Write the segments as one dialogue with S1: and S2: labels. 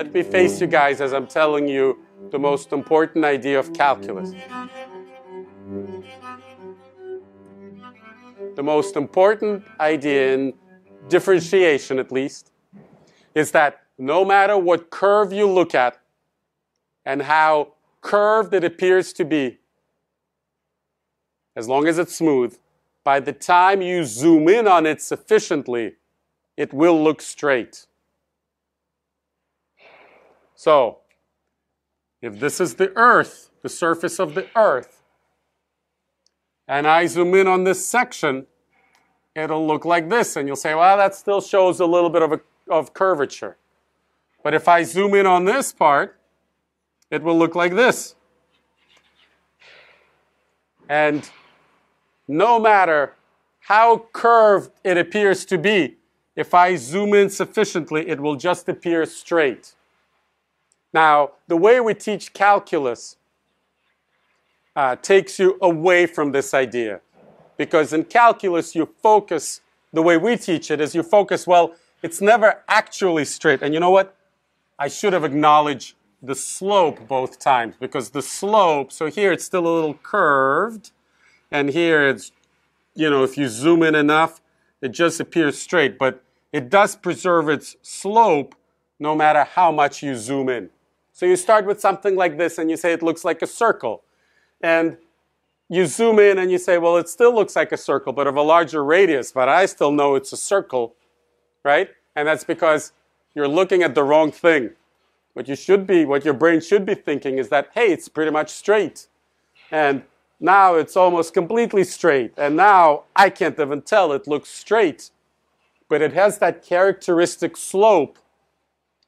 S1: let me face you guys as I'm telling you the most important idea of calculus. The most important idea in differentiation, at least, is that no matter what curve you look at and how curved it appears to be, as long as it's smooth, by the time you zoom in on it sufficiently, it will look straight. So, if this is the Earth, the surface of the Earth, and I zoom in on this section, it'll look like this. And you'll say, well, that still shows a little bit of, a, of curvature. But if I zoom in on this part, it will look like this. And no matter how curved it appears to be, if I zoom in sufficiently, it will just appear straight. Now, the way we teach calculus uh, takes you away from this idea. Because in calculus, you focus, the way we teach it is you focus, well, it's never actually straight. And you know what? I should have acknowledged the slope both times because the slope, so here it's still a little curved, and here it's, you know, if you zoom in enough, it just appears straight, but it does preserve its slope no matter how much you zoom in. So you start with something like this and you say it looks like a circle. And you zoom in and you say, well, it still looks like a circle, but of a larger radius, but I still know it's a circle, right? And that's because you're looking at the wrong thing. What you should be, what your brain should be thinking is that, hey, it's pretty much straight. And now it's almost completely straight. And now I can't even tell it looks straight. But it has that characteristic slope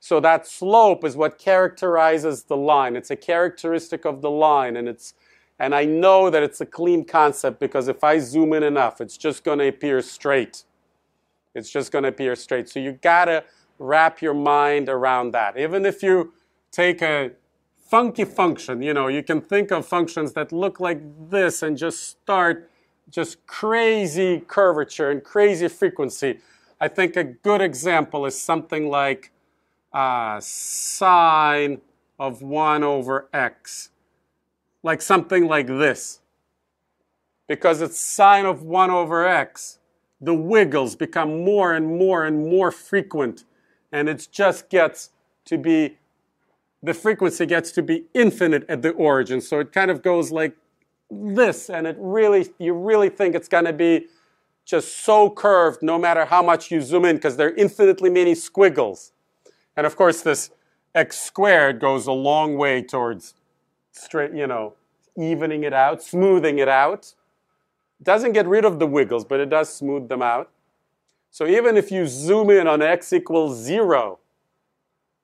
S1: so that slope is what characterizes the line. It's a characteristic of the line, and it's and I know that it's a clean concept because if I zoom in enough, it's just going to appear straight. It's just going to appear straight. So you gotta wrap your mind around that. Even if you take a funky function, you know, you can think of functions that look like this and just start just crazy curvature and crazy frequency. I think a good example is something like uh, sine of 1 over x. Like something like this. Because it's sine of 1 over x, the wiggles become more and more and more frequent. And it just gets to be, the frequency gets to be infinite at the origin. So it kind of goes like this. And it really, you really think it's going to be just so curved no matter how much you zoom in because there are infinitely many squiggles. And of course, this x squared goes a long way towards straight, you know, evening it out, smoothing it out. Doesn't get rid of the wiggles, but it does smooth them out. So even if you zoom in on x equals zero,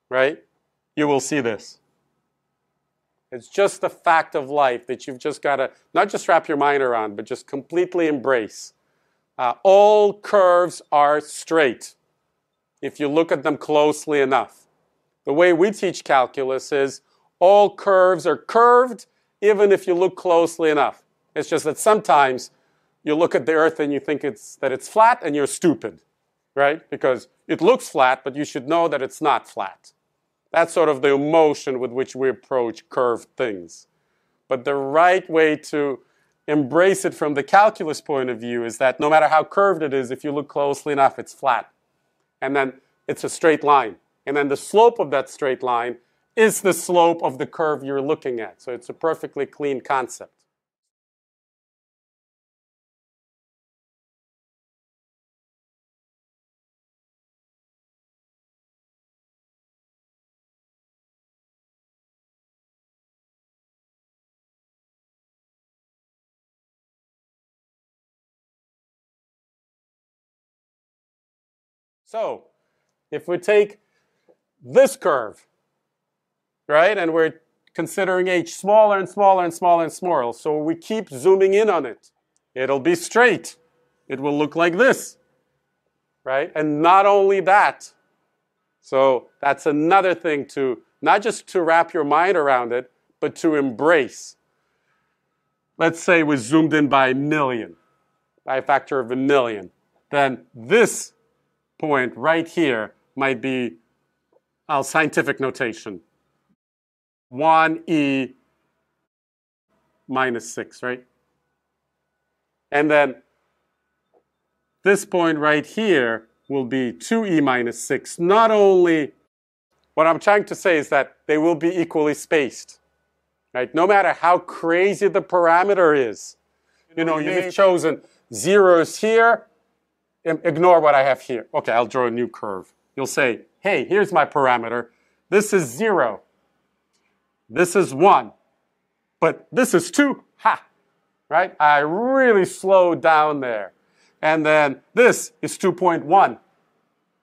S1: right, you will see this. It's just a fact of life that you've just got to not just wrap your mind around, but just completely embrace. Uh, all curves are straight if you look at them closely enough. The way we teach calculus is all curves are curved even if you look closely enough. It's just that sometimes you look at the earth and you think it's, that it's flat and you're stupid, right? Because it looks flat, but you should know that it's not flat. That's sort of the emotion with which we approach curved things. But the right way to embrace it from the calculus point of view is that no matter how curved it is, if you look closely enough, it's flat and then it's a straight line. And then the slope of that straight line is the slope of the curve you're looking at. So it's a perfectly clean concept. So, if we take this curve, right, and we're considering h smaller and smaller and smaller and smaller, so we keep zooming in on it, it'll be straight. It will look like this, right? And not only that, so that's another thing to, not just to wrap your mind around it, but to embrace. Let's say we zoomed in by a million, by a factor of a million. Then this point right here might be I'll scientific notation. 1e minus 6, right? And then this point right here will be 2e minus 6. Not only, what I'm trying to say is that they will be equally spaced. Right? No matter how crazy the parameter is, you know, you've chosen zeros here, ignore what I have here. Okay, I'll draw a new curve. You'll say, hey, here's my parameter. This is zero. This is one. But this is two. Ha! Right? I really slowed down there. And then this is 2.1.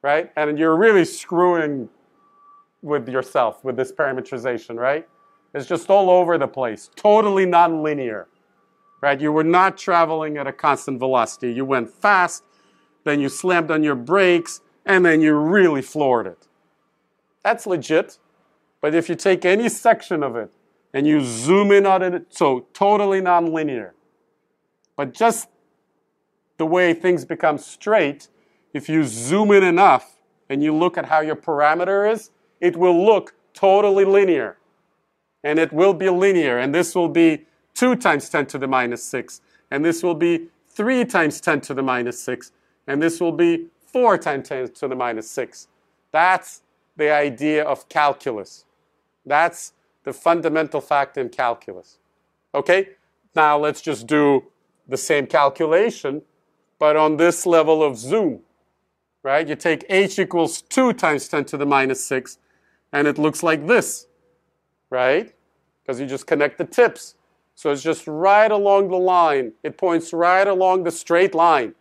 S1: Right? And you're really screwing with yourself with this parametrization, right? It's just all over the place, totally nonlinear. Right? You were not traveling at a constant velocity. You went fast, then you slammed on your brakes, and then you really floored it. That's legit. But if you take any section of it and you zoom in on it, so totally nonlinear. But just the way things become straight, if you zoom in enough and you look at how your parameter is, it will look totally linear. And it will be linear. And this will be 2 times 10 to the minus 6. And this will be 3 times 10 to the minus 6. And this will be 4 times 10 to the minus 6. That's the idea of calculus. That's the fundamental fact in calculus. Okay? Now let's just do the same calculation, but on this level of zoom. Right? You take h equals 2 times 10 to the minus 6, and it looks like this. Right? Because you just connect the tips. So it's just right along the line. It points right along the straight line,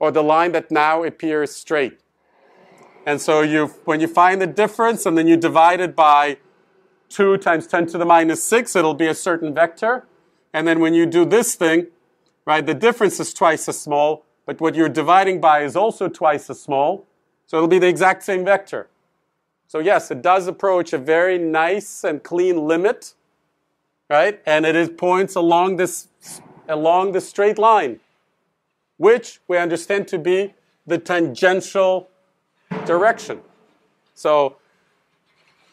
S1: or the line that now appears straight. And so you, when you find the difference and then you divide it by 2 times 10 to the minus 6, it'll be a certain vector. And then when you do this thing, right, the difference is twice as small, but what you're dividing by is also twice as small. So it'll be the exact same vector. So yes, it does approach a very nice and clean limit, right? And it is points along this, along the straight line, which we understand to be the tangential direction. So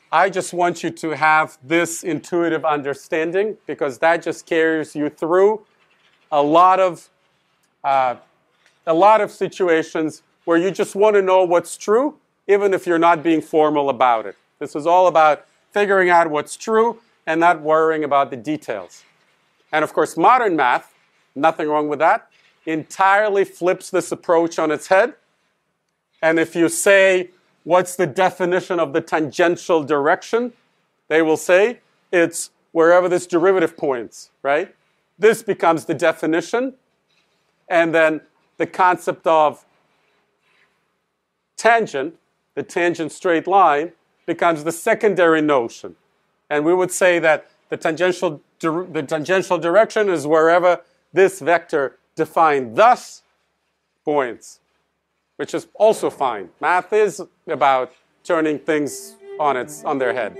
S1: I just want you to have this intuitive understanding because that just carries you through a lot of uh, a lot of situations where you just want to know what's true, even if you're not being formal about it. This is all about figuring out what's true and not worrying about the details. And of course, modern math, nothing wrong with that, entirely flips this approach on its head and if you say, what's the definition of the tangential direction? They will say, it's wherever this derivative points, right? This becomes the definition. And then the concept of tangent, the tangent straight line, becomes the secondary notion. And we would say that the tangential, the tangential direction is wherever this vector defined thus points which is also fine. Math is about turning things on its on their head.